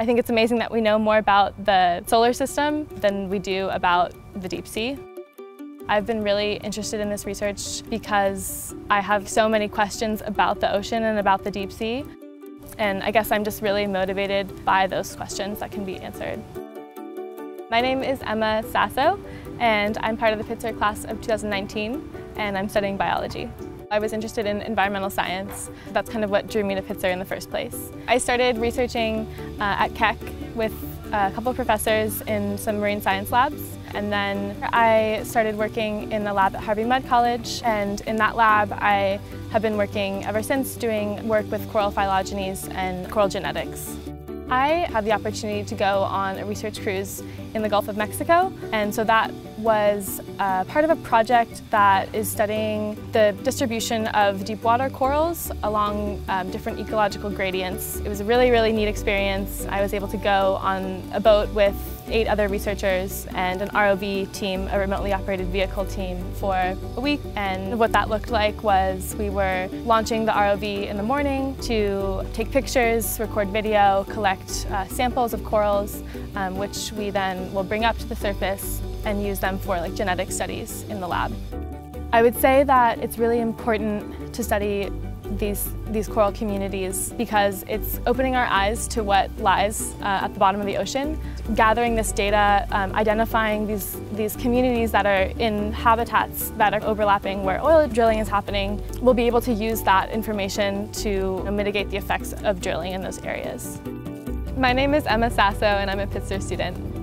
I think it's amazing that we know more about the solar system than we do about the deep sea. I've been really interested in this research because I have so many questions about the ocean and about the deep sea. And I guess I'm just really motivated by those questions that can be answered. My name is Emma Saso, and I'm part of the Pitzer class of 2019, and I'm studying biology. I was interested in environmental science. That's kind of what drew me to Pitzer in the first place. I started researching uh, at Keck with a couple of professors in some marine science labs. And then I started working in the lab at Harvey Mudd College. And in that lab, I have been working ever since doing work with coral phylogenies and coral genetics. I had the opportunity to go on a research cruise in the Gulf of Mexico, and so that was uh, part of a project that is studying the distribution of deep water corals along um, different ecological gradients. It was a really, really neat experience. I was able to go on a boat with eight other researchers and an ROV team, a remotely operated vehicle team, for a week. And what that looked like was we were launching the ROV in the morning to take pictures, record video, collect uh, samples of corals, um, which we then will bring up to the surface and use them for like genetic studies in the lab. I would say that it's really important to study these, these coral communities because it's opening our eyes to what lies uh, at the bottom of the ocean. Gathering this data, um, identifying these, these communities that are in habitats that are overlapping where oil drilling is happening, we'll be able to use that information to you know, mitigate the effects of drilling in those areas. My name is Emma Saso and I'm a Pitzer student.